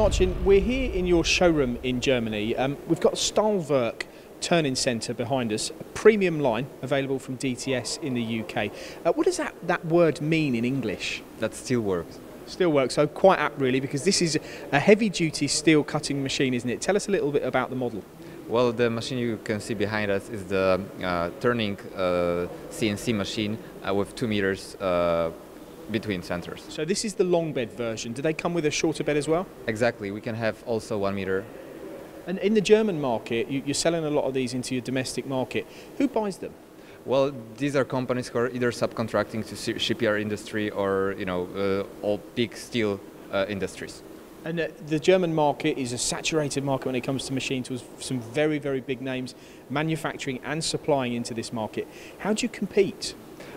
Marcin, we're here in your showroom in Germany. Um, we've got Stahlwerk turning centre behind us, a premium line available from DTS in the UK. Uh, what does that, that word mean in English? That still works. Still works, so quite apt really, because this is a heavy duty steel cutting machine, isn't it? Tell us a little bit about the model. Well, the machine you can see behind us is the uh, turning uh, CNC machine uh, with two meters uh, between centers. So this is the long bed version. Do they come with a shorter bed as well? Exactly. We can have also one meter. And in the German market, you, you're selling a lot of these into your domestic market. Who buys them? Well, these are companies who are either subcontracting to shipyard industry or you know uh, all big steel uh, industries. And uh, the German market is a saturated market when it comes to machine tools. Some very, very big names manufacturing and supplying into this market. How do you compete?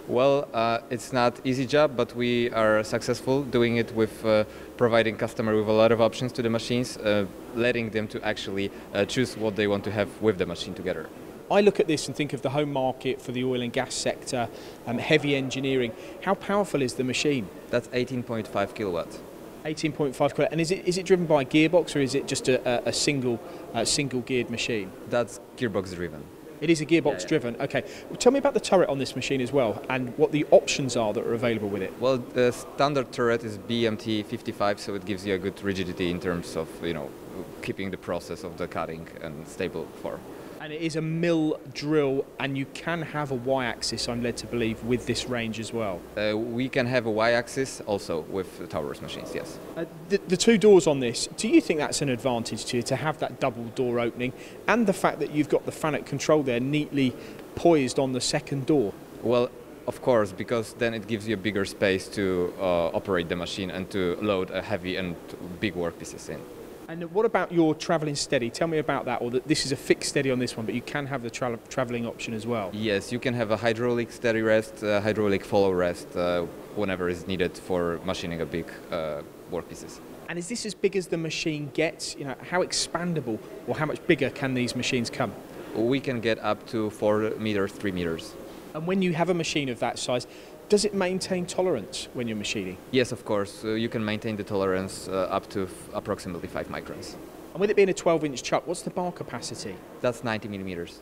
Well, uh, it's not easy job, but we are successful doing it with uh, providing customer with a lot of options to the machines, uh, letting them to actually uh, choose what they want to have with the machine together. I look at this and think of the home market for the oil and gas sector, um, heavy engineering. How powerful is the machine? That's 18.5 kilowatts. 18.5 kilowatt. And is it is it driven by gearbox or is it just a, a single uh, single geared machine? That's gearbox driven. It is a gearbox yeah, driven. Okay. Well, tell me about the turret on this machine as well and what the options are that are available with it. Well, the standard turret is BMT 55, so it gives you a good rigidity in terms of you know keeping the process of the cutting and stable for and it is a mill drill, and you can have a y-axis, I'm led to believe, with this range as well. Uh, we can have a y-axis also with the Taurus machines, yes. Uh, the, the, two doors on this, do you think that's an advantage to you, to have that double door opening, and the fact that you've got the FANUC control there neatly poised on the second door? Well, of course, because then it gives you a bigger space to uh, operate the machine and to load a heavy and big workpieces in. And what about your travelling steady? Tell me about that. Or that this is a fixed steady on this one, but you can have the tra- travelling option as well. Yes, you can have a hydraulic steady rest, uh, hydraulic follow rest uh, whenever is needed for machining a big uh, workpieces. And is this as big as the machine gets? You know, how expandable or how much bigger can these machines come? We can get up to four meters, three meters. And when you have a machine of that size, does it maintain tolerance when you're machining? Yes, of course. Uh, you can maintain the tolerance uh, up to approximately 5 microns. And with it being a 12 inch chuck, what's the bar capacity? That's 90 millimeters.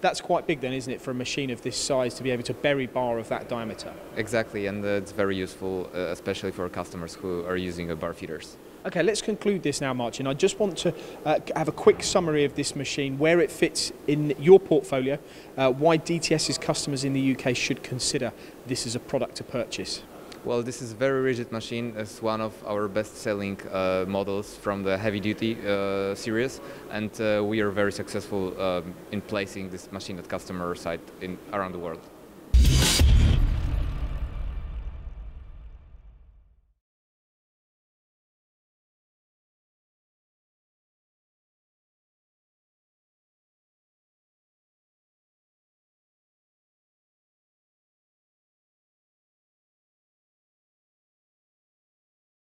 That's quite big then, isn't it, for a machine of this size to be able to bury bar of that diameter? Exactly, and uh, it's very useful, uh, especially for customers who are using bar feeders. Okay, let's conclude this now, Martin. I just want to uh, have a quick summary of this machine, where it fits in your portfolio, uh, why DTS's customers in the UK should consider this as a product to purchase. Well, this is a very rigid machine. It's one of our best-selling uh, models from the heavy-duty uh, series, and uh, we are very successful um, in placing this machine at customer site in, around the world.